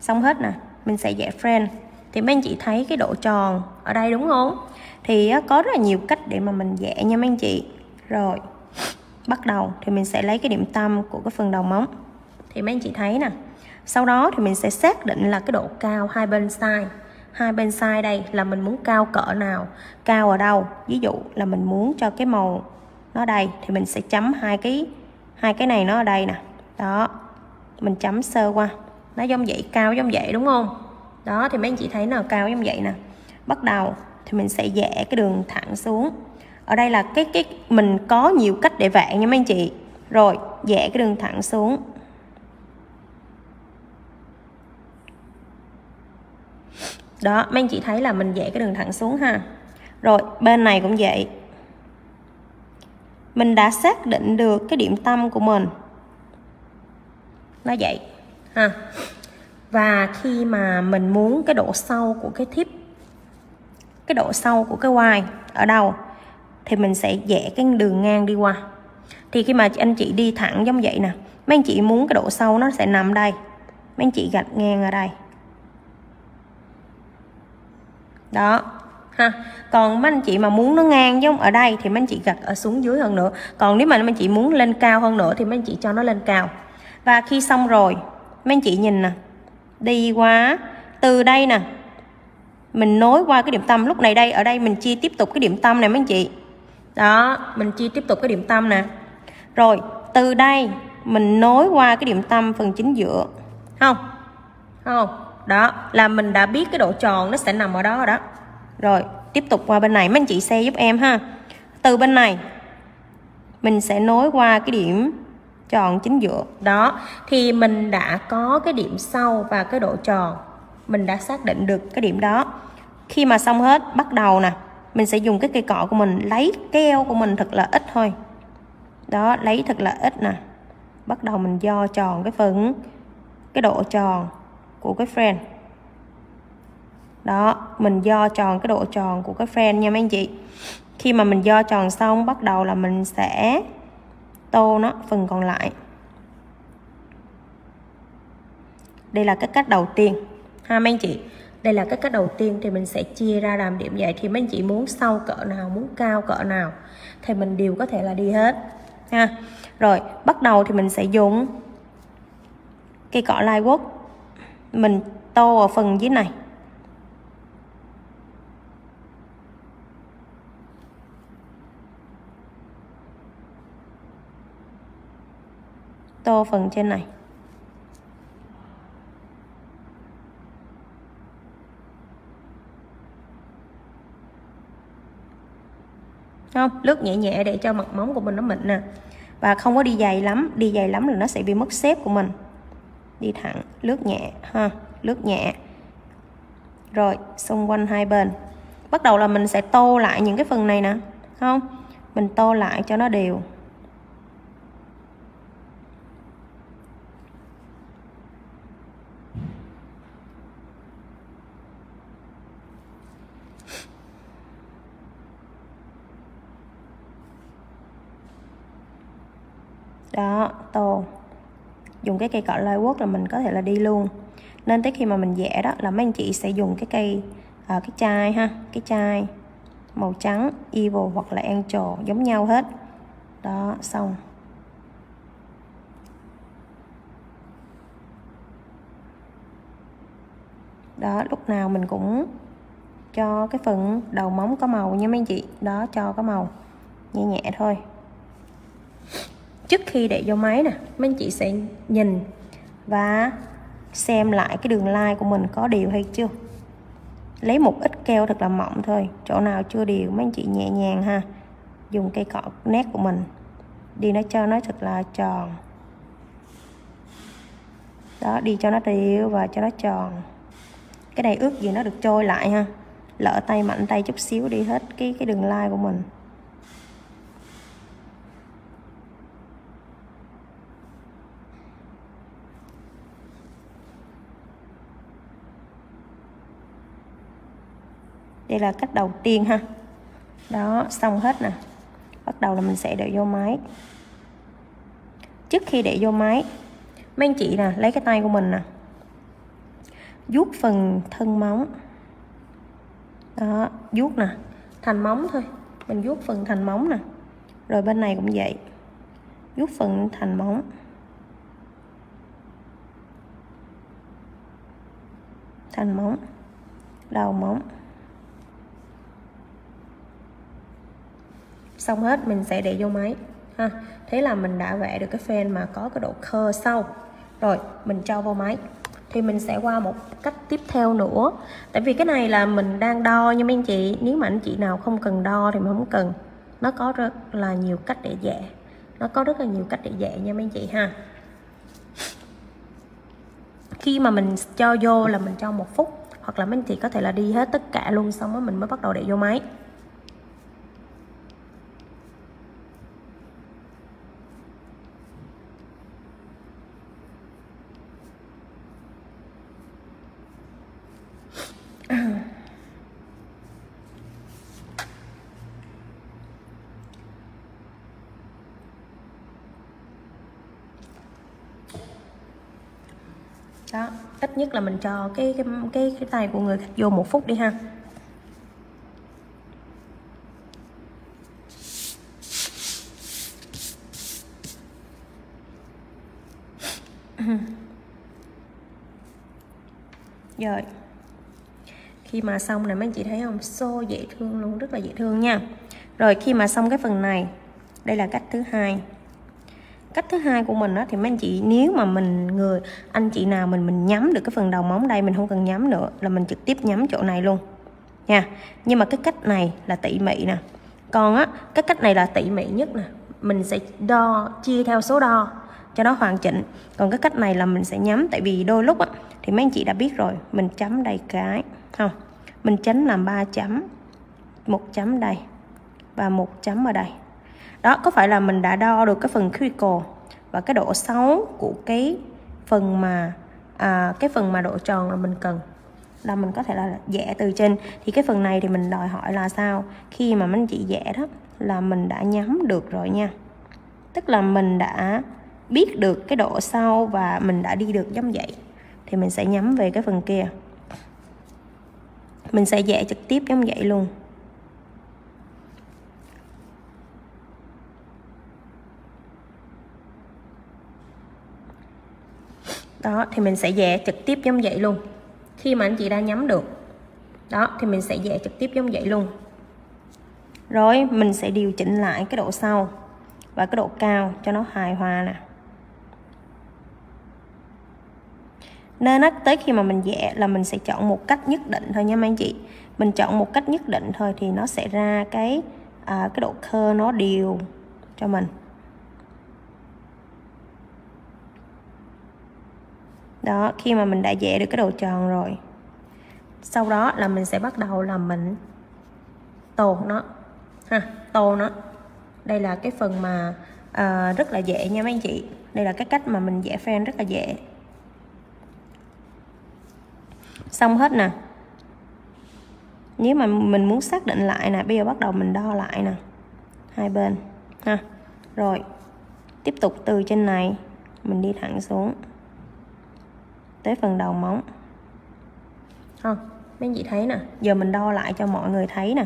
xong hết nè, mình sẽ vẽ friend thì mấy anh chị thấy cái độ tròn ở đây đúng không? Thì có rất là nhiều cách để mà mình vẽ nha mấy anh chị. Rồi, bắt đầu thì mình sẽ lấy cái điểm tâm của cái phần đầu móng. Thì mấy anh chị thấy nè, sau đó thì mình sẽ xác định là cái độ cao hai bên sai hai bên sai đây là mình muốn cao cỡ nào, cao ở đâu. Ví dụ là mình muốn cho cái màu nó đây, thì mình sẽ chấm hai cái hai cái này nó ở đây nè. Đó, mình chấm sơ qua nó giống vậy, cao giống vậy, đúng không? Đó, thì mấy anh chị thấy nào cao giống vậy nè. Bắt đầu thì mình sẽ vẽ cái đường thẳng xuống. Ở đây là cái cái, mình có nhiều cách để vẽ nha mấy anh chị. Rồi, vẽ cái đường thẳng xuống. Đó, mấy anh chị thấy là mình vẽ cái đường thẳng xuống ha. Rồi, bên này cũng vậy. Mình đã xác định được cái điểm tâm của mình. Nó vậy ha. Và khi mà mình muốn cái độ sâu của cái thiếp cái độ sâu của cái y ở đâu, thì mình sẽ vẽ cái đường ngang đi qua. Thì khi mà anh chị đi thẳng giống vậy nè, mấy anh chị muốn cái độ sâu nó sẽ nằm đây, mấy anh chị gạch ngang ở đây. Đó. Ha. Còn mấy anh chị mà muốn nó ngang giống ở đây thì mấy anh chị gạch ở xuống dưới hơn nữa. Còn nếu mà mấy anh chị muốn lên cao hơn nữa thì mấy anh chị cho nó lên cao. Và khi xong rồi mấy anh chị nhìn nè. Đi qua, từ đây nè. Mình nối qua cái điểm tâm. Lúc này đây, ở đây mình chia tiếp tục cái điểm tâm này mấy anh chị. Đó, mình chia tiếp tục cái điểm tâm nè. Rồi, từ đây mình nối qua cái điểm tâm phần chính giữa. Không? Không. Đó, là mình đã biết cái độ tròn nó sẽ nằm ở đó rồi đó. Rồi, tiếp tục qua bên này. Mấy anh chị xe giúp em ha. Từ bên này, mình sẽ nối qua cái điểm tròn chính giữa. Đó, thì mình đã có cái điểm sâu và cái độ tròn. Mình đã xác định được cái điểm đó. Khi mà xong hết, bắt đầu nè, mình sẽ dùng cái cây cọ của mình lấy keo của mình thật là ít thôi. Đó, lấy thật là ít nè. Bắt đầu mình do tròn cái phần, cái độ tròn của cái friend. Đó, mình do tròn cái độ tròn của cái friend nha mấy anh chị. Khi mà mình do tròn xong, bắt đầu là mình sẽ tô nó, phần còn lại. Đây là cái cách đầu tiên. Ha, mấy anh chị? Đây là cái cách đầu tiên thì mình sẽ chia ra làm điểm vậy. Thì mấy anh chị muốn sâu cỡ nào, muốn cao cỡ nào thì mình đều có thể là đi hết. Ha, rồi, bắt đầu thì mình sẽ dùng cây cọ lai quốc mình tô ở phần dưới này. Tô phần trên này. Không, lướt nhẹ nhẹ để cho mặt móng của mình nó mịn nè. Và không có đi dày lắm, đi dày lắm là nó sẽ bị mất xếp của mình. Đi thẳng, lướt nhẹ, ha, lướt nhẹ. Rồi, xung quanh hai bên. Bắt đầu là mình sẽ tô lại những cái phần này nè, không? Mình tô lại cho nó đều. Đó tô dùng cái cây cọ lai quốc là mình có thể là đi luôn. Nên tới khi mà mình vẽ đó là mấy anh chị sẽ dùng cái cây à, cái chai ha cái chai màu trắng evil hoặc là angel giống nhau hết. Đó xong. Đó lúc nào mình cũng cho cái phần đầu móng có màu nha mấy anh chị. Đó cho có màu nhẹ nhẹ thôi trước khi để vô máy nè, mấy anh chị sẽ nhìn và xem lại cái đường line của mình có đều hay chưa. Lấy một ít keo thật là mỏng thôi, chỗ nào chưa đều, mấy anh chị nhẹ nhàng ha. Dùng cây cọ nét của mình, đi nó cho nó thật là tròn. Đó, đi cho nó đều và cho nó tròn. Cái này ướt gì nó được trôi lại ha. Lỡ tay mạnh tay chút xíu đi hết cái cái đường line của mình. Đây là cách đầu tiên ha. Đó, xong hết nè. Bắt đầu là mình sẽ để vô máy. Trước khi để vô máy, mấy anh chị nè, lấy cái tay của mình nè. Vuốt phần thân móng. Đó, vuốt nè. Thành móng thôi. Mình vuốt phần thành móng nè. Rồi bên này cũng vậy. Vuốt phần thành móng. Thành móng. Đầu móng. Xong hết, mình sẽ để vô máy, ha. Thế là mình đã vẽ được cái fan mà có cái độ khơ sâu rồi, mình cho vô máy. Thì mình sẽ qua một cách tiếp theo nữa. Tại vì cái này là mình đang đo nha mấy anh chị. Nếu mà anh chị nào không cần đo thì mình không cần. Nó có rất là nhiều cách để vẽ. Nó có rất là nhiều cách để vẽ nha mấy anh chị, ha. Khi mà mình cho vô là mình cho một phút, hoặc là mấy anh chị có thể là đi hết tất cả luôn, xong rồi mình mới bắt đầu để vô máy đó ít nhất là mình cho cái cái cái, cái tay của người khách vô một phút đi ha. Rồi. Khi mà xong này mấy anh chị thấy không? Xô dễ thương luôn rất là dễ thương nha. Rồi khi mà xong cái phần này đây là cách thứ hai cách thứ hai của mình đó thì mấy anh chị, nếu mà mình người, anh chị nào mình mình nhắm được cái phần đầu móng đây, mình không cần nhắm nữa, là mình trực tiếp nhắm chỗ này luôn. Nha. Nhưng mà cái cách này là tỉ mỉ nè. Còn á, cái cách này là tỉ mỉ nhất nè. Mình sẽ đo, chia theo số đo, cho nó hoàn chỉnh. Còn cái cách này là mình sẽ nhắm, tại vì đôi lúc á, thì mấy anh chị đã biết rồi, mình chấm đây cái, không, mình tránh làm 3 chấm, một chấm đây và một chấm ở đây đó có phải là mình đã đo được cái phần critical và cái độ xấu của cái phần mà à, cái phần mà độ tròn là mình cần? Là mình có thể là vẽ từ trên. Thì cái phần này thì mình đòi hỏi là sao? Khi mà mình anh chị vẽ đó là mình đã nhắm được rồi nha. Tức là mình đã biết được cái độ sâu và mình đã đi được giống vậy thì mình sẽ nhắm về cái phần kia. Mình sẽ vẽ trực tiếp giống vậy luôn. Đó thì mình sẽ vẽ trực tiếp giống vậy luôn. Khi mà anh chị đã nhắm được. Đó thì mình sẽ vẽ trực tiếp giống vậy luôn. Rồi mình sẽ điều chỉnh lại cái độ sâu và cái độ cao cho nó hài hòa nè. Nên á, tới khi mà mình vẽ là mình sẽ chọn một cách nhất định thôi nha mấy anh chị. Mình chọn một cách nhất định thôi thì nó sẽ ra cái à, cái độ khơ nó đều cho mình. Đó khi mà mình đã vẽ được cái đồ tròn rồi. Sau đó là mình sẽ bắt đầu là mình tô nó. Ha tô nó. Đây là cái phần mà à, rất là dễ nha mấy anh chị. Đây là cái cách mà mình vẽ fan rất là dễ. Xong hết nè. Nếu mà mình muốn xác định lại nè bây giờ bắt đầu mình đo lại nè. Hai bên. Ha rồi. Tiếp tục từ trên này mình đi thẳng xuống tới phần đầu móng. Không, mấy chị thấy nè, giờ mình đo lại cho mọi người thấy nè.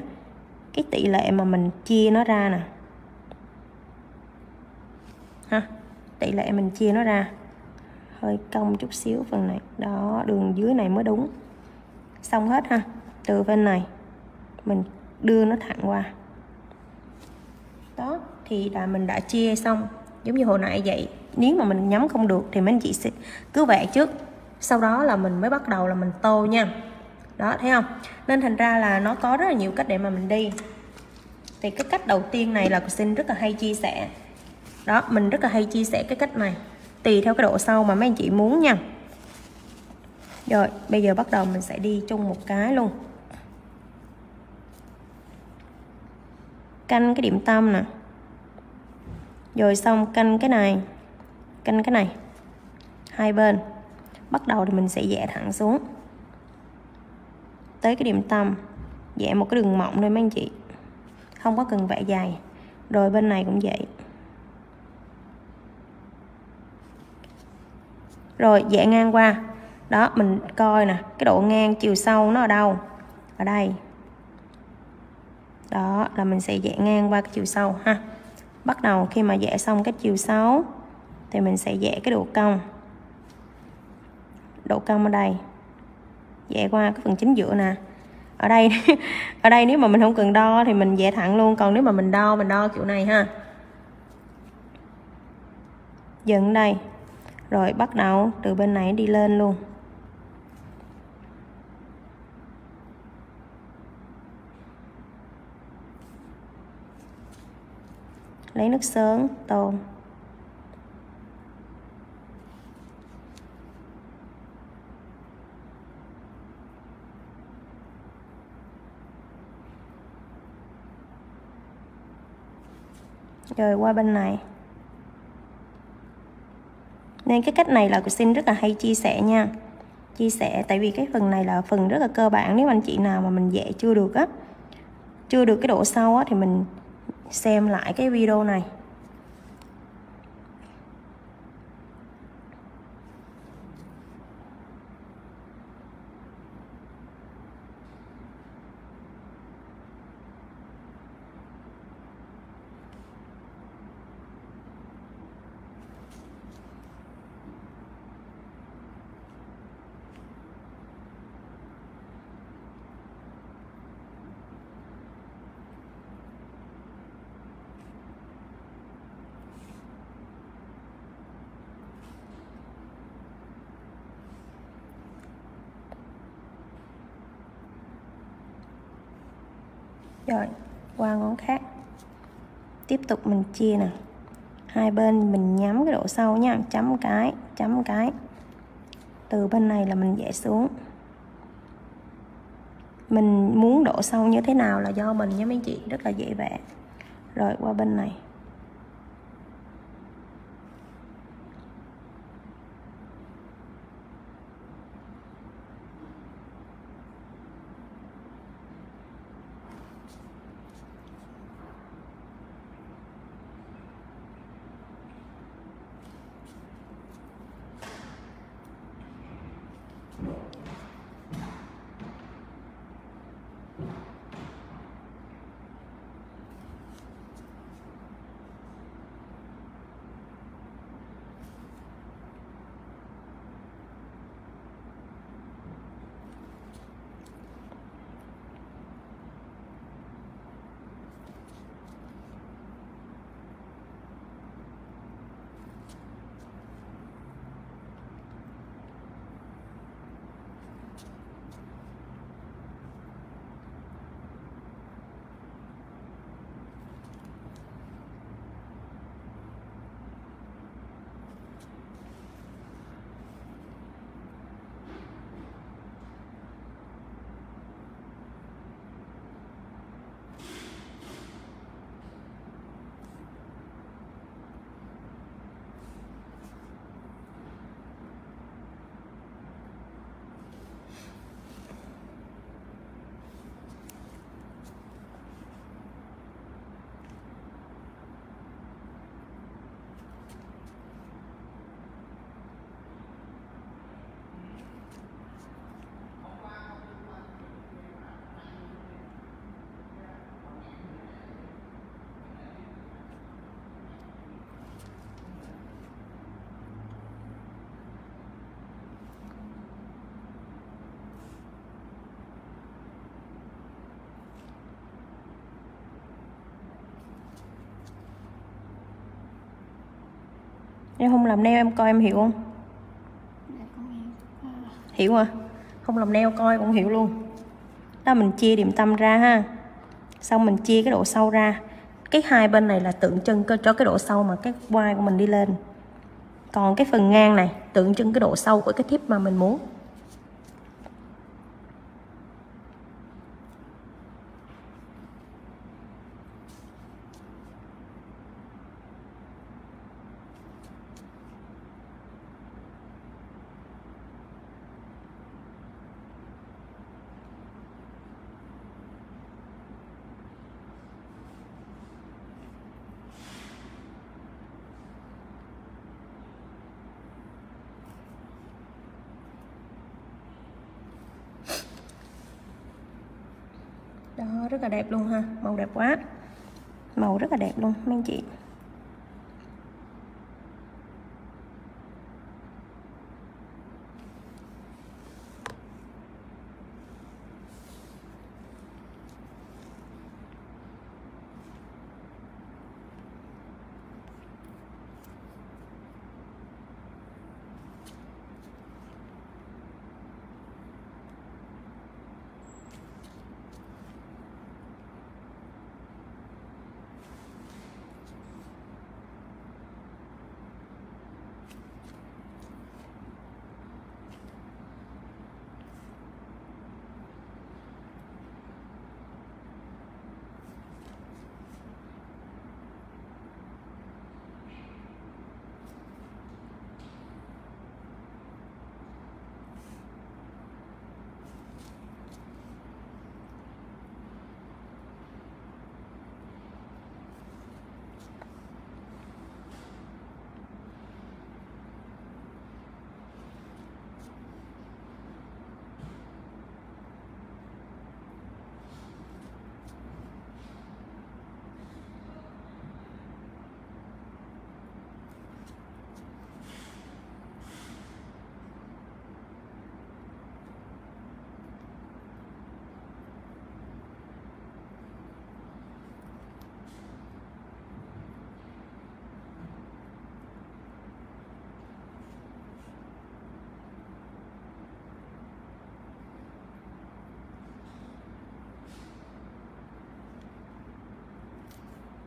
Cái tỷ lệ mà mình chia nó ra nè. Ha, tỷ lệ mình chia nó ra. Hơi cong chút xíu phần này. Đó, đường dưới này mới đúng. Xong hết ha, từ bên này mình đưa nó thẳng qua. Đó, thì là mình đã chia xong. Giống như hồi nãy vậy, nếu mà mình nhắm không được thì mấy anh chị sẽ cứ vẽ trước sau đó là mình mới bắt đầu là mình tô nha. Đó, thấy không? Nên thành ra là nó có rất là nhiều cách để mà mình đi. Thì cái cách đầu tiên này là cô xin rất là hay chia sẻ. Đó, mình rất là hay chia sẻ cái cách này. Tùy theo cái độ sâu mà mấy anh chị muốn nha. Rồi, bây giờ bắt đầu mình sẽ đi chung một cái luôn. Canh cái điểm tâm nè. Rồi xong canh cái này. Canh cái này. Hai bên bắt đầu thì mình sẽ vẽ thẳng xuống. Tới cái điểm tâm vẽ một cái đường mỏng thôi mấy anh chị. Không có cần vẽ dài. Rồi bên này cũng vậy. Rồi vẽ ngang qua. Đó, mình coi nè, cái độ ngang chiều sâu nó ở đâu? Ở đây. Đó, là mình sẽ vẽ ngang qua cái chiều sâu ha. Bắt đầu khi mà vẽ xong cái chiều sâu, thì mình sẽ vẽ cái độ cong độ cong ở đây. Vẽ qua cái phần chính giữa nè. Ở đây ở đây nếu mà mình không cần đo thì mình vẽ thẳng luôn, còn nếu mà mình đo mình đo kiểu này ha. Dừng đây. Rồi bắt đầu từ bên này đi lên luôn. Lấy nước sớm, tôm. Rồi qua bên này. Nên cái cách này là xin rất là hay chia sẻ nha. Chia sẻ, tại vì cái phần này là phần rất là cơ bản, nếu anh chị nào mà mình vẽ chưa được á, chưa được cái độ sâu á, thì mình xem lại cái video này. Rồi, qua ngón khác. Tiếp tục mình chia nè. Hai bên mình nhắm cái độ sâu nha. Chấm cái chấm cái. Từ bên này là mình vẽ xuống. Mình muốn độ sâu như thế nào là do mình nha mấy chị? Rất là dễ vẽ. Rồi, qua bên này. Em không làm nail em coi em hiểu không? Hiểu. À không làm nail coi cũng hiểu luôn. Đó mình chia điểm tâm ra ha. Xong mình chia cái độ sâu ra. Cái hai bên này là tượng trưng cho cái độ sâu mà cái quai của mình đi lên. Còn cái phần ngang này tượng trưng cái độ sâu của cái thiếp mà mình muốn đẹp luôn ha. Màu đẹp quá. Màu rất là đẹp luôn mấy anh chị.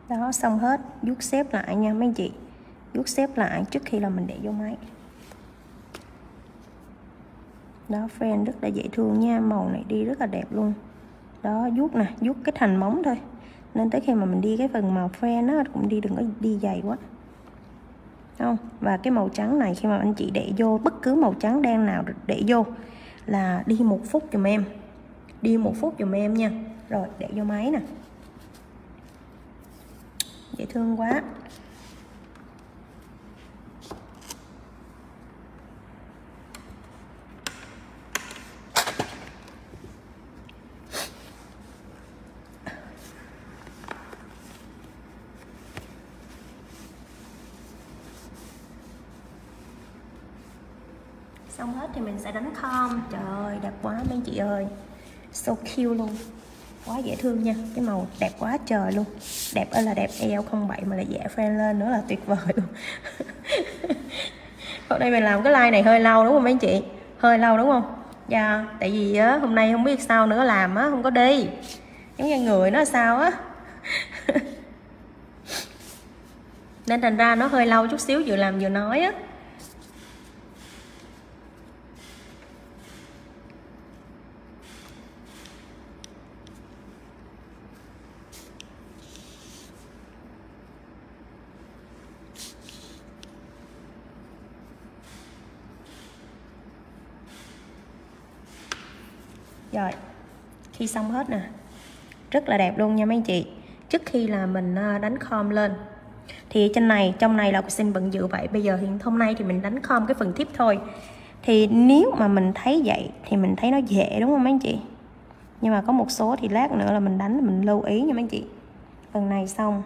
Đó, xong hết. Vuốt xếp lại nha mấy chị. Vuốt xếp lại trước khi là mình để vô máy. Đó, friend rất là dễ thương nha. Màu này đi rất là đẹp luôn. Đó, vuốt nè, vuốt cái thành móng thôi. Nên tới khi mà mình đi cái phần màu friend nó cũng đi đừng có đi dày quá. Không? Và cái màu trắng này khi mà anh chị để vô, bất cứ màu trắng đen nào để vô là đi một phút giùm em. Đi một phút giùm em nha. Rồi, để vô máy nè dễ thương quá. Xong hết thì mình sẽ đánh com trời ơi, đẹp quá mấy chị ơi. So cute luôn quá dễ thương nha. Cái màu đẹp quá trời luôn. Đẹp ơi là đẹp eo không bậy mà lại dễ fan lên nữa là tuyệt vời luôn. Hôm nay mình làm cái like này hơi lâu đúng không mấy anh chị? Hơi lâu đúng không? Dạ yeah, tại vì á hôm nay không biết sao nữa làm á không có đi. Giống như người nó sao á. Nên thành ra nó hơi lâu chút xíu vừa làm vừa nói á. Rồi, khi xong hết nè. Rất là đẹp luôn nha mấy anh chị. Trước khi là mình ờ, đánh khom lên, thì trên này, trong này là xin bận dự vậy. Bây giờ hiện hôm nay thì mình đánh khom cái phần tiếp thôi. Thì nếu mà mình thấy vậy thì mình thấy nó dễ, đúng không mấy anh chị? Nhưng mà có một số thì lát nữa là mình đánh, mình lưu ý nha mấy anh chị. Phần này xong,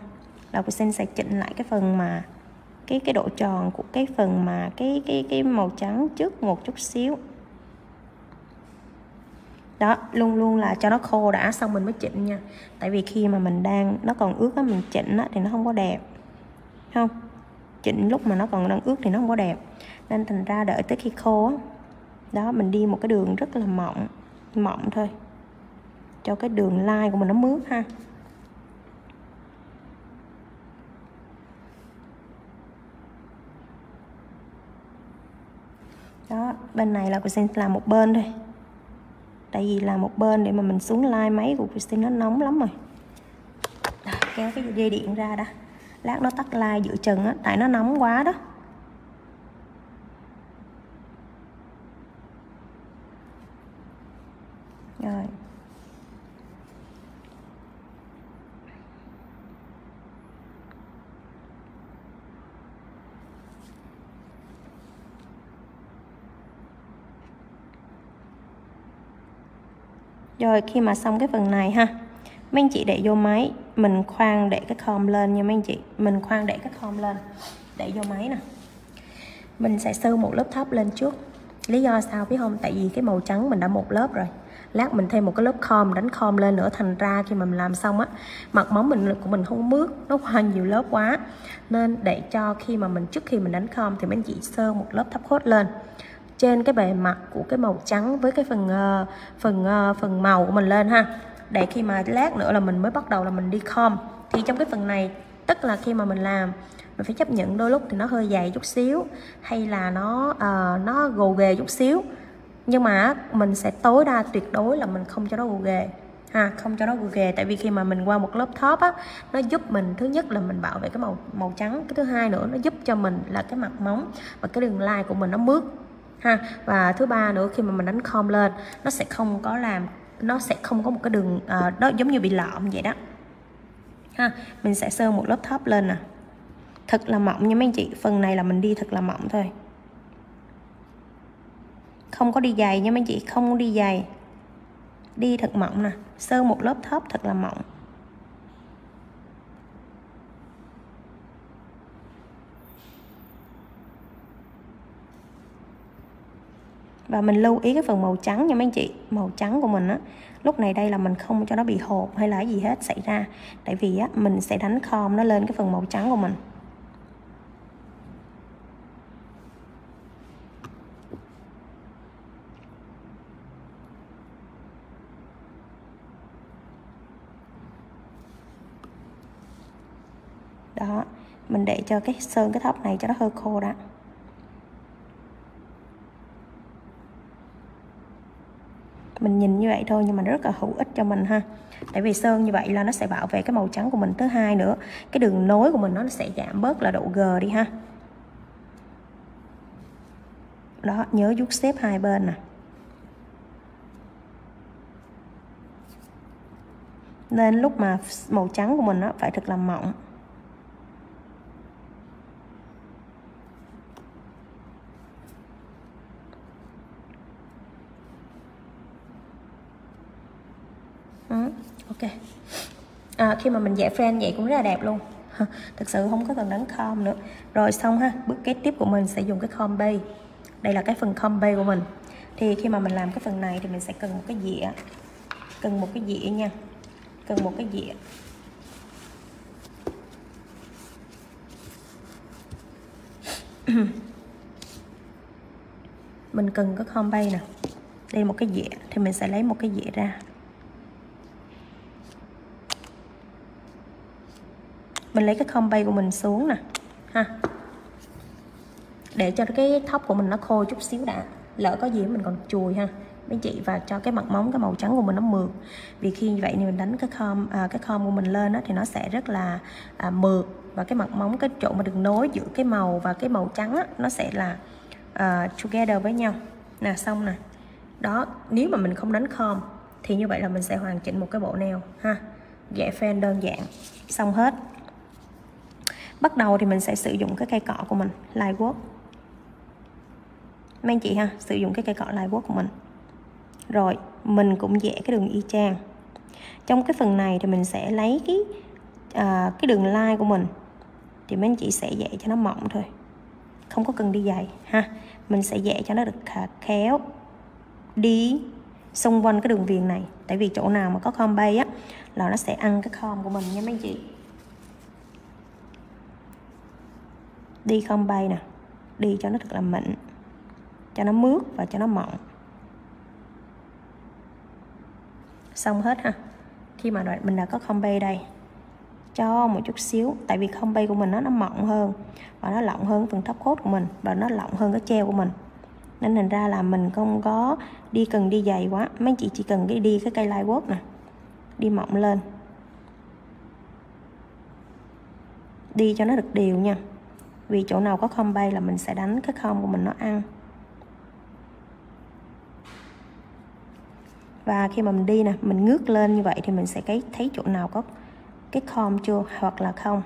là của xin sẽ chỉnh lại cái phần mà, cái cái độ tròn của cái phần mà cái cái cái màu trắng trước một chút xíu đó, luôn luôn là cho nó khô đã xong mình mới chỉnh nha. Tại vì khi mà mình đang, nó còn ướt á, mình chỉnh á thì nó không có đẹp. Không? Chỉnh lúc mà nó còn đang ướt thì nó không có đẹp. Nên thành ra đợi tới khi khô á, đó, mình đi một cái đường rất là mỏng mỏng thôi. Cho cái đường line của mình nó mướt ha. Đó, bên này là của xin làm một bên thôi tại vì là một bên để mà mình xuống like máy của Christine nó nóng lắm rồi. Đó, kéo cái dây điện ra đã. Lát nó tắt like giữa chừng á tại nó nóng quá đó. Rồi. Rồi khi mà xong cái phần này ha, mấy anh chị để vô máy, mình khoan để cái khom lên nha mấy anh chị. Mình khoan để cái khom lên, để vô máy nè. Mình sẽ sơ một lớp thấp lên trước. Lý do sao biết không? Tại vì cái màu trắng mình đã một lớp rồi. Lát mình thêm một cái lớp khom, đánh khom lên nữa thành ra khi mà mình làm xong á, mặt móng mình của mình không mướt, nó qua nhiều lớp quá. Nên để cho khi mà mình, trước khi mình đánh khom thì mấy anh chị sơ một lớp thấp khốt lên trên cái bề mặt của cái màu trắng với cái phần ờ, phần ờ, phần màu của mình lên ha. Để khi mà lát nữa là mình mới bắt đầu là mình đi khom thì trong cái phần này tức là khi mà mình làm mình phải chấp nhận đôi lúc thì nó hơi dày chút xíu hay là nó uh, nó gồ ghề chút xíu. Nhưng mà mình sẽ tối đa tuyệt đối là mình không cho nó gồ ghề ha không cho nó gồ ghề. Tại vì khi mà mình qua một lớp top á nó giúp mình thứ nhất là mình bảo vệ cái màu màu trắng cái thứ hai nữa nó giúp cho mình là cái mặt móng và cái đường line của mình nó mướt ha. Và thứ ba nữa khi mà mình đánh khom lên nó sẽ không có làm nó sẽ không có một cái đường ờ, uh, đó giống như bị lõm vậy đó. Ha mình sẽ sơn một lớp thấp lên nè. Thật là mỏng nha mấy anh chị phần này là mình đi thật là mỏng thôi. Không có đi dày nha mấy anh chị không đi dày. Đi thật mỏng nè sơn một lớp thấp thật là mỏng. Và mình lưu ý cái phần màu trắng nha mấy anh chị, màu trắng của mình á, lúc này đây là mình không cho nó bị hột hay là gì hết xảy ra. Tại vì á, mình sẽ đánh khom nó lên cái phần màu trắng của mình. Đó, mình để cho cái sơn, cái thóc này cho nó hơi khô đó mình nhìn như vậy thôi nhưng mà rất là hữu ích cho mình ha. Tại vì sơn như vậy là nó sẽ bảo vệ cái màu trắng của mình thứ hai nữa. Cái đường nối của mình nó sẽ giảm bớt là độ g đi ha. Đó, nhớ vuốt xếp hai bên nè. Nên lúc mà màu trắng của mình nó phải thật là mỏng ừ, ok à, khi mà mình vẽ friend vậy cũng rất là đẹp luôn. Thực sự không có cần đánh com nữa. Rồi xong ha, bước kế tiếp của mình sẽ dùng cái com bay. Đây là cái phần com bay của mình. Thì khi mà mình làm cái phần này thì mình sẽ cần một cái dĩa. Cần một cái dĩa nha. Cần một cái dĩa. Mình cần có com bay nè. Đây là một cái dĩa, thì mình sẽ lấy một cái dĩa ra. Mình lấy cái không bay của mình xuống nè. Ha. Để cho cái tóc của mình nó khô chút xíu đã. Lỡ có gì mình còn chùi ha. Mấy chị và cho cái mặt móng cái màu trắng của mình nó mượt. Vì khi như vậy thì mình đánh cái khom à, cái khom của mình lên đó, thì nó sẽ rất là à, mượt. Và cái mặt móng cái chỗ mà được nối giữa cái màu và cái màu trắng á, nó sẽ là uh, together với nhau. Nè xong nè. Đó nếu mà mình không đánh khom thì như vậy là mình sẽ hoàn chỉnh một cái bộ nail ha. Vẽ fan đơn giản. Xong hết bắt đầu thì mình sẽ sử dụng cái cây cọ của mình Lightwork mấy anh chị ha sử dụng cái cây cọ quốc của mình. Rồi mình cũng vẽ cái đường y chang. Trong cái phần này thì mình sẽ lấy cái à, cái đường lai của mình. Thì mấy anh chị sẽ vẽ cho nó mỏng thôi. Không có cần đi dày ha. Mình sẽ vẽ cho nó được khéo đi xung quanh cái đường viền này. Tại vì chỗ nào mà có com bay á là nó sẽ ăn cái com của mình nha mấy anh chị. Đi không bay nè. Đi cho nó thật là mịn, cho nó mướt và cho nó mỏng xong hết ha. Khi mà mình đã có không bay đây, cho một chút xíu, tại vì không bay của mình nó nó mỏng hơn và nó lỏng hơn phần thấp cốt của mình và nó lỏng hơn cái treo của mình. Nên thành ra là mình không có đi cần đi dày quá. Mấy chị chỉ cần cái đi cái cây lai quốc nè, đi mỏng lên. Đi cho nó được đều nha vì chỗ nào có không bay là mình sẽ đánh cái không của mình nó ăn. Và khi mà mình đi nè, mình ngước lên như vậy thì mình sẽ thấy thấy chỗ nào có cái com chưa, hoặc là không.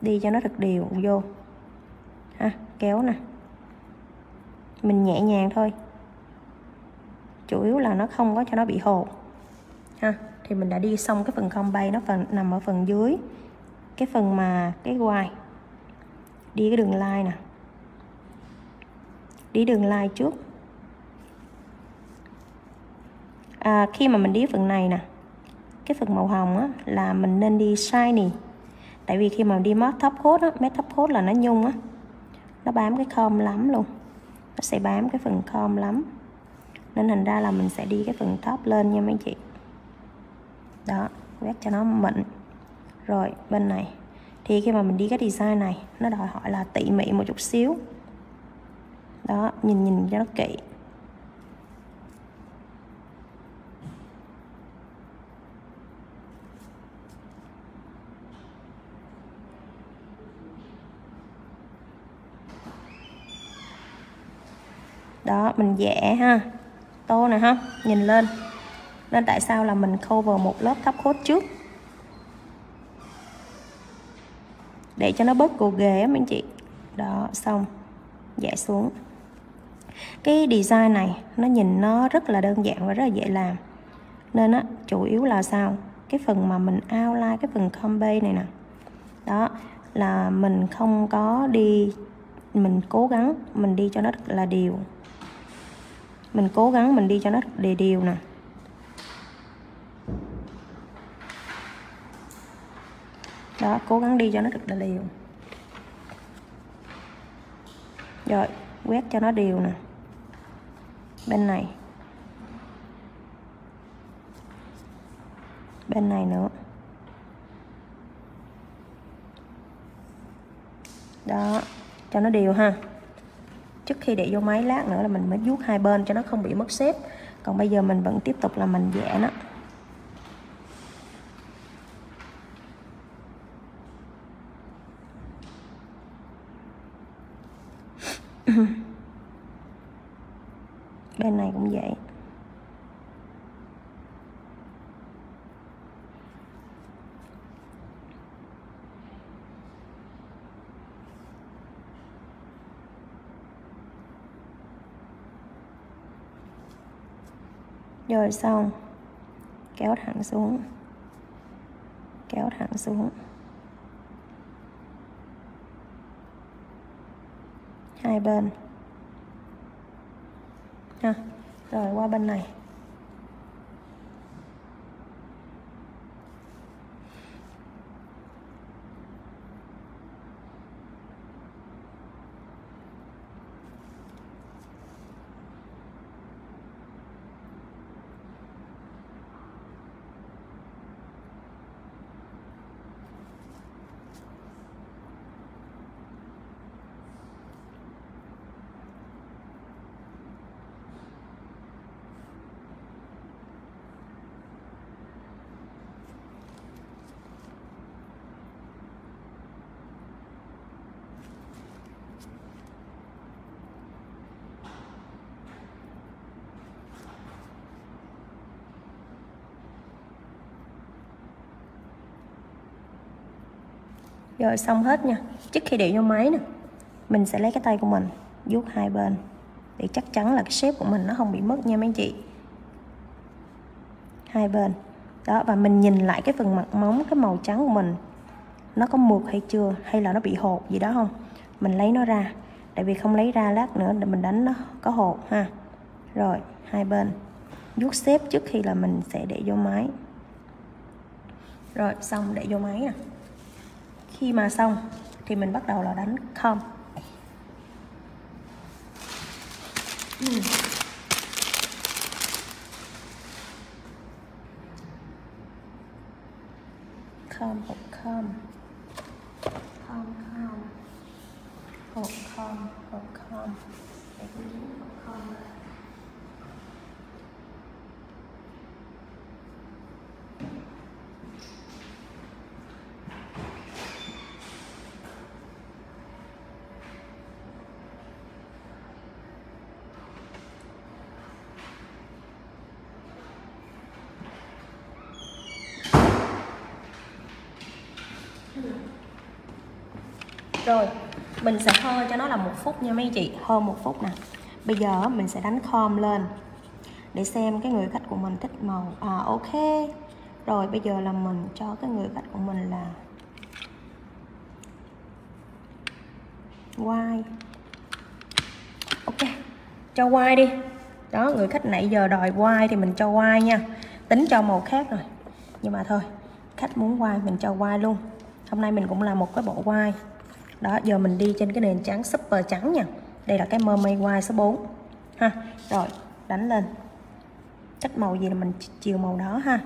Đi cho nó thật đều, vô. Ha, kéo nè. Mình nhẹ nhàng thôi. Chủ yếu là nó không có cho nó bị hồ. Ha thì mình đã đi xong cái phần không bay nó phần nằm ở phần dưới. Cái phần mà cái quai đi cái đường line nè. Đi đường line trước. À, khi mà mình đi phần này nè cái phần màu hồng á là mình nên đi shiny. Tại vì khi mà đi mát top coat á mát top coat là nó nhung á. Nó bám cái khom lắm luôn. Nó sẽ bám cái phần khom lắm. Nên thành ra là mình sẽ đi cái phần top lên nha mấy chị đó quét cho nó mịn. Rồi, bên này. Thì khi mà mình đi cái design này, nó đòi hỏi là tỉ mỉ một chút xíu. Đó, nhìn nhìn cho nó kỹ. Đó, mình vẽ ha. Tô này ha, nhìn lên nên tại sao là mình cover một lớp top coat trước? Để cho nó bớt gồ ghề á anh chị. Đó, xong. Dạ xuống. Cái design này, nó nhìn nó rất là đơn giản và rất là dễ làm. Nên á, chủ yếu là sao? Cái phần mà mình outline, cái phần combi này nè. Đó, là mình không có đi, mình cố gắng mình đi cho nó là đều. Mình cố gắng mình đi cho nó đều đều nè. Đó, cố gắng đi cho nó thật là đều rồi, quét cho nó đều nè. Bên này. Bên này nữa. Đó, cho nó đều ha. Trước khi để vô máy lát nữa là mình mới vuốt hai bên cho nó không bị mất xếp. Còn bây giờ mình vẫn tiếp tục là mình vẽ nó. Bên này cũng vậy. Rồi xong. Kéo thẳng xuống. Kéo thẳng xuống. Hai bên ha. Rồi qua bên này. Rồi xong hết nha. Trước khi để vô máy nè, mình sẽ lấy cái tay của mình, vuốt hai bên, để chắc chắn là cái shape của mình nó không bị mất nha mấy anh chị. Hai bên. Đó, và mình nhìn lại cái phần mặt móng, cái màu trắng của mình, nó có mượt hay chưa, hay là nó bị hột gì đó không? Mình lấy nó ra. Tại vì không lấy ra lát nữa để mình đánh nó có hột ha. Rồi, hai bên. Vuốt xếp trước khi là mình sẽ để vô máy. Rồi, xong để vô máy nè khi mà xong thì mình bắt đầu là đánh com uhm. Ừ. com hộp com com com hộp com hộp com để hộp com rồi, mình sẽ hơi cho nó là một phút nha mấy chị. Hơn một phút nè. Bây giờ mình sẽ đánh khom lên để xem cái người khách của mình thích màu. À ok. Rồi, bây giờ là mình cho cái người khách của mình là white ok, cho white đi. Đó, người khách nãy giờ đòi white thì mình cho white nha. Tính cho màu khác rồi. Nhưng mà thôi, khách muốn white mình cho white luôn. Hôm nay mình cũng làm một cái bộ white đó giờ mình đi trên cái nền trắng super trắng nha. Đây là cái mermaid white số 4 ha rồi đánh lên. Cách màu gì là mình chiều màu đó ha.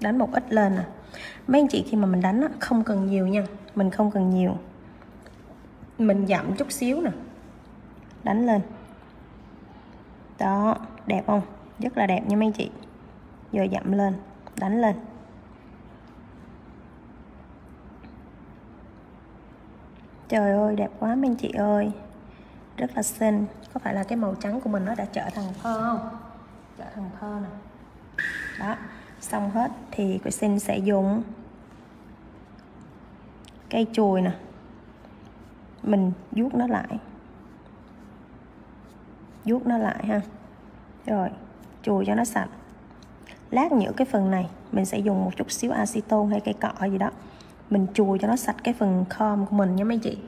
Đánh một ít lên nè. Mấy anh chị khi mà mình đánh á, không cần nhiều nha. Mình không cần nhiều. Mình giảm chút xíu nè. Đánh lên. Đó đẹp không? Rất là đẹp nha mấy anh chị. Giờ giảm lên đánh lên. Trời ơi, đẹp quá mấy anh chị ơi. Rất là xinh. Có phải là cái màu trắng của mình nó đã trở thành thơ không? Trở thành thơ nè. Đó, xong hết thì cô xin sẽ dùng cây chùi nè. Mình vuốt nó lại. Vuốt nó lại ha. Rồi, chùi cho nó sạch. Lát nhựa cái phần này, mình sẽ dùng một chút xíu acetone hay cây cọ gì đó mình chùi cho nó sạch cái phần khom của mình nha mấy chị.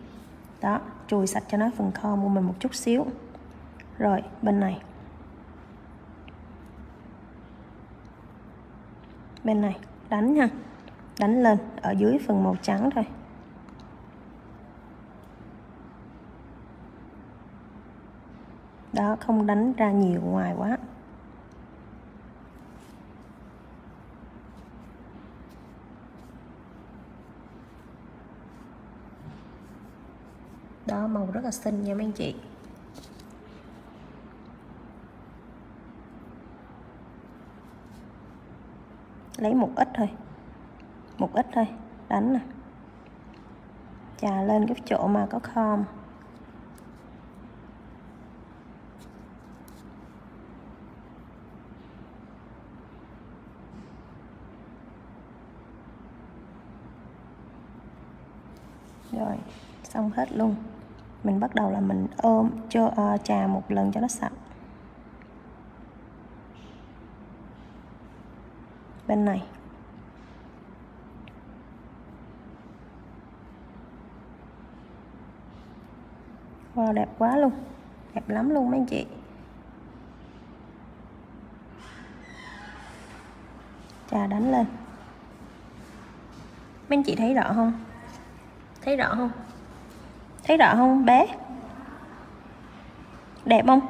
Đó, chùi sạch cho nó phần khom của mình một chút xíu. Rồi, bên này. Bên này, đánh nha đánh lên, ở dưới phần màu trắng thôi. Đó, không đánh ra nhiều ngoài quá đó màu rất là xinh nha mấy anh chị. Lấy một ít thôi. Một ít thôi, đánh nè. Chà, lên cái chỗ mà có khom. Rồi, xong hết luôn mình bắt đầu là mình ôm cho uh, trà một lần cho nó sạch. Bên này. Wow đẹp quá luôn. Đẹp lắm luôn mấy anh chị. Trà đánh lên. Mấy anh chị thấy rõ không? Thấy rõ không? Thấy rõ không, bé? Đẹp không?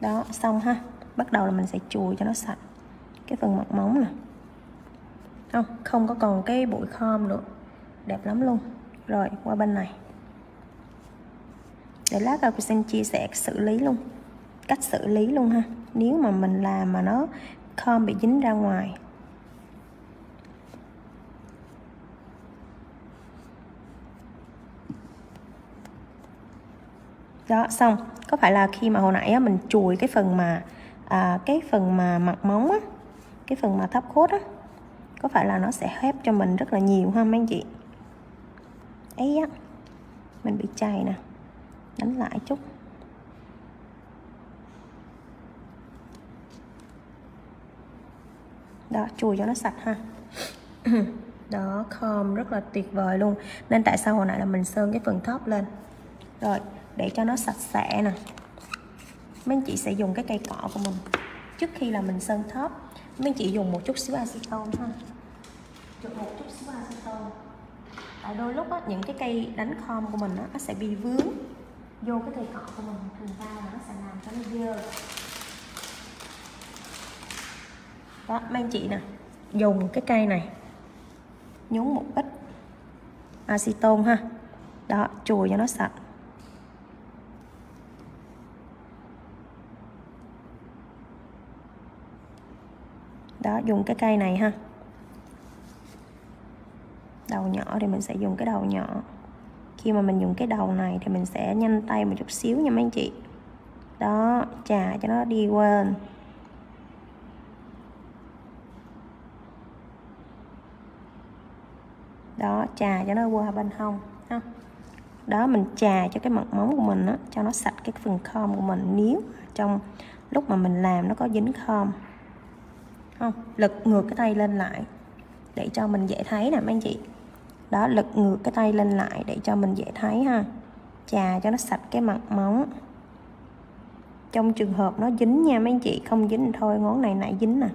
Đó, xong ha. Bắt đầu là mình sẽ chùi cho nó sạch cái phần mặt móng nè. Không không có còn cái bụi khom nữa. Đẹp lắm luôn. Rồi, qua bên này. Để lát cô xin chia sẻ xử lý luôn. Cách xử lý luôn ha. Nếu mà mình làm mà nó khom bị dính ra ngoài đó xong. Có phải là khi mà hồi nãy á, mình chùi cái phần mà à, cái phần mà mặt móng á cái phần mà thấp cốt á có phải là nó sẽ hép cho mình rất là nhiều ha mấy anh chị? Ấy á mình bị chày nè. Đánh lại chút. Đó chùi cho nó sạch ha. Đó khom rất là tuyệt vời luôn. Nên tại sao hồi nãy là mình sơn cái phần thấp lên? Rồi để cho nó sạch sẽ nè. Mấy anh chị sẽ dùng cái cây cọ của mình. Trước khi là mình sơn thớp, mấy anh chị dùng một chút xíu acetone ha chụp một chút xíu acetone. Tại đôi lúc á, những cái cây đánh khom của mình á, nó sẽ bị vướng vô cái cây cọ của mình. Thành ra là nó sẽ làm cho nó dơ. Đó mấy anh chị nè. Dùng cái cây này. Nhúng một ít acetone ha. Đó chùi cho nó sạch đó dùng cái cây này ha. Đầu nhỏ thì mình sẽ dùng cái đầu nhỏ. Khi mà mình dùng cái đầu này thì mình sẽ nhanh tay một chút xíu nha mấy anh chị. Đó, chà, cho nó đi quên. Đó, chà cho nó qua bên hông, ha. Đó, mình chà cho cái mặt móng của mình á, cho nó sạch cái phần khom của mình. Nếu trong lúc mà mình làm nó có dính khom không lật ngược cái tay lên lại để cho mình dễ thấy nè, mấy anh chị. Đó lật ngược cái tay lên lại để cho mình dễ thấy ha. Chà, cho nó sạch cái mặt móng. Trong trường hợp nó dính nha, mấy anh chị. Không dính thôi, ngón này nãy dính nè.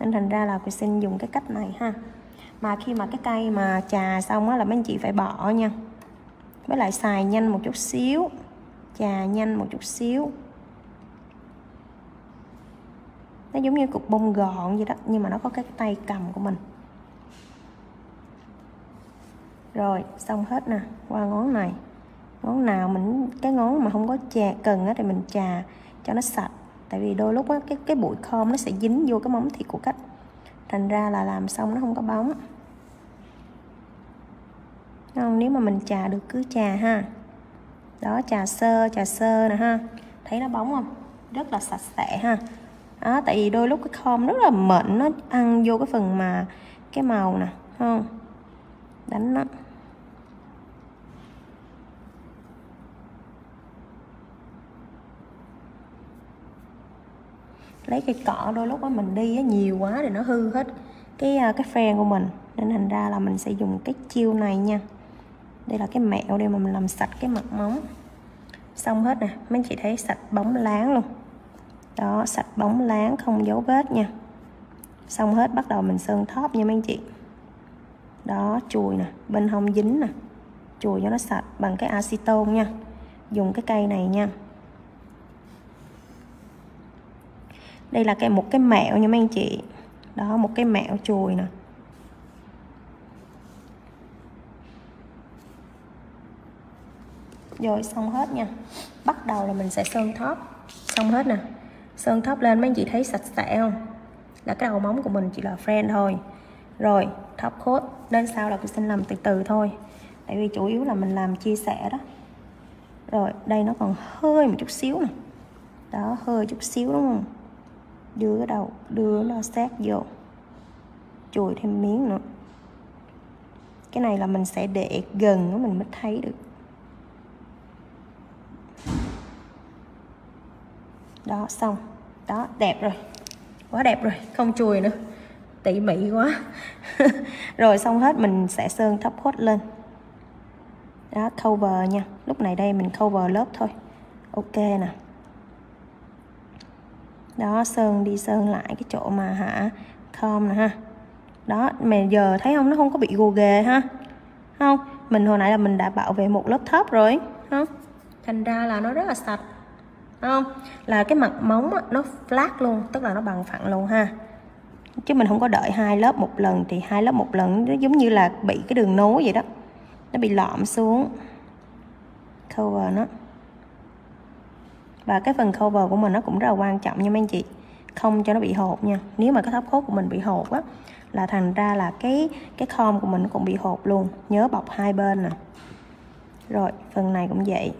Nên thành ra là phải xin dùng cái cách này ha. Mà khi mà cái cây mà trà xong á là mấy anh chị phải bỏ nha. Với lại xài nhanh một chút xíu. Trà nhanh một chút xíu nó giống như cục bông gọn vậy đó, nhưng mà nó có cái tay cầm của mình. Rồi, xong hết nè, qua ngón này. Ngón nào mình, cái ngón mà không có chà cần á thì mình chà cho nó sạch. Tại vì đôi lúc á, cái cái bụi khom nó sẽ dính vô cái móng thịt của cách thành ra là làm xong nó không có bóng không, nếu mà mình chà được cứ chà ha. Đó, chà sơ chà sơ nè ha. Thấy nó bóng không? Rất là sạch sẽ ha đó, tại vì đôi lúc cái khom rất là mịn nó ăn vô cái phần mà cái màu nè không? Đánh nó. Lấy cây cọ đôi lúc đó mình đi nhiều quá thì nó hư hết cái à, cái phen của mình. Nên thành ra là mình sẽ dùng cái chiêu này nha. Đây là cái mẹo để mà mình làm sạch cái mặt móng. Xong hết nè, mấy chị thấy sạch bóng láng luôn đó, sạch bóng láng, không dấu vết nha. Xong hết, bắt đầu mình sơn thóp nha mấy anh chị. Đó, chùi nè, bên hông dính nè. Chùi cho nó sạch bằng cái acetone nha. Dùng cái cây này nha. Đây là cái, một cái mẹo nha mấy anh chị. Đó, một cái mẹo chùi nè. Rồi, xong hết nha. Bắt đầu là mình sẽ sơn thóp. Xong hết nè sơn thấp lên, mấy anh chị thấy sạch sẽ không? Là cái đầu móng của mình chỉ là friend thôi. Rồi, top coat, đến sau là tôi xin làm từ từ thôi. Tại vì chủ yếu là mình làm chia sẻ đó. Rồi, đây nó còn hơi một chút xíu này. đó, hơi chút xíu đúng không? Đưa cái đầu, đưa nó sát vô. Chùi thêm miếng nữa. Cái này là mình sẽ để gần nó mình mới thấy được. Đó, xong. Đó, đẹp rồi. Quá đẹp rồi, không chùi nữa. Tỉ mỉ quá. Rồi xong hết, mình sẽ sơn thấp hốt lên. Đó, cover nha. Lúc này đây mình cover lớp thôi. Ok nè. Đó, sơn đi sơn lại cái chỗ mà hả, com nè ha. Đó, mà giờ thấy không? Nó không có bị gồ ghề ha. Không, mình hồi nãy là mình đã bảo vệ một lớp thấp rồi, không? Thành ra là nó rất là sạch không? Là cái mặt móng nó flat luôn, tức là nó bằng phẳng luôn ha. Chứ mình không có đợi hai lớp một lần thì hai lớp một lần nó giống như là bị cái đường nối vậy đó. Nó bị lõm xuống. Cover nó. Và cái phần cover của mình nó cũng rất là quan trọng nha mấy anh chị. Không cho nó bị hột nha. Nếu mà cái tháp khốt của mình bị hột á, là thành ra là cái cái khom của mình cũng bị hột luôn. Nhớ bọc hai bên nè. Rồi, phần này cũng vậy.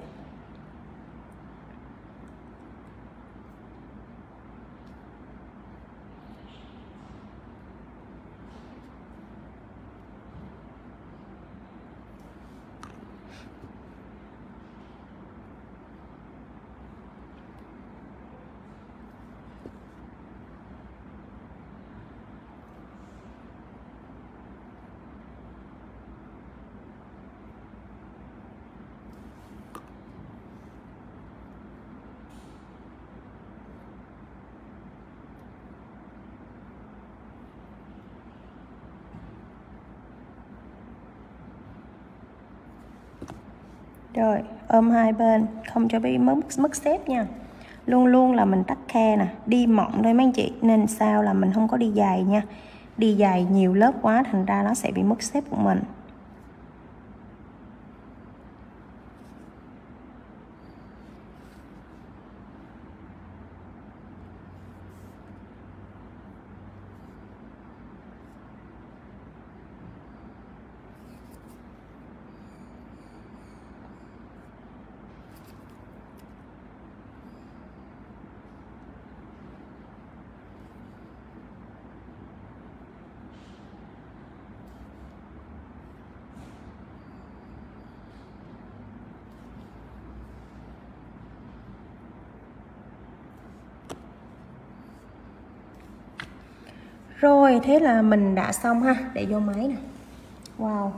Rồi hai bên, không cho bị mất mất xếp nha. Luôn luôn là mình tắt khe nè, đi mỏng thôi mấy anh chị, nên sao là mình không có đi dài nha. Đi dài nhiều lớp quá, thành ra nó sẽ bị mất xếp của mình. Rồi, thế là mình đã xong ha. Để vô máy nè. Wow.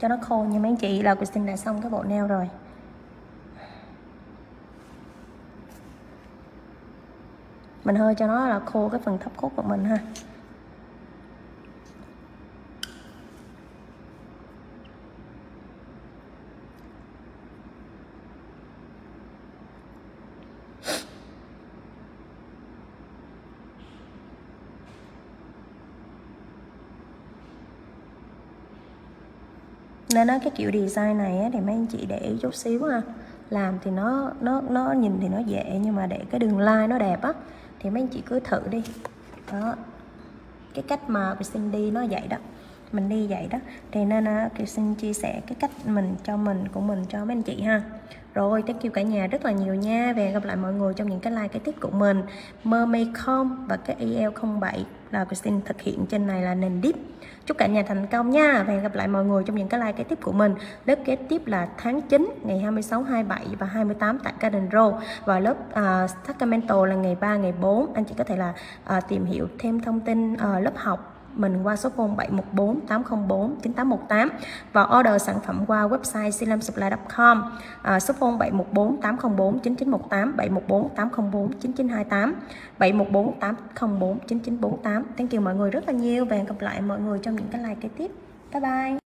Cho nó khô nha mấy anh chị. Là Christine đã xong cái bộ nail rồi. Mình hơi cho nó là khô cái phần thấp khúc của mình ha. Nên nó cái kiểu design này á, thì mấy anh chị để ý chút xíu ha. Làm thì nó nó nó nhìn thì nó dễ nhưng mà để cái đường line nó đẹp á thì mấy anh chị cứ thử đi. Đó. Cái cách mà sinh đi nó vậy đó. Mình đi vậy đó. Thì nên à, kêu xin chia sẻ cái cách mình cho mình, của mình cho mấy anh chị ha. Rồi, thank you cả nhà rất là nhiều nha. Và gặp lại mọi người trong những cái like cái tiếp của mình. Mermaid com và cái EL07 nào Christine thực hiện trên này là nền deep. Chúc cả nhà thành công nha. Và hẹn gặp lại mọi người trong những cái like kế tiếp của mình. Lớp kế tiếp là tháng 9 ngày 26, 27 và 28 tại Garden Row. Và lớp uh, Sacramento là ngày 3, ngày 4 Anh chị có thể là uh, tìm hiểu thêm thông tin uh, lớp học mình qua số phone 714 804 9818 và order sản phẩm qua website silamsupply.com à, số phone 714 804 9918 714 804 9928 714 804 9948 Thank you mọi người rất là nhiều và hẹn gặp lại mọi người trong những cái like kế tiếp. Bye bye.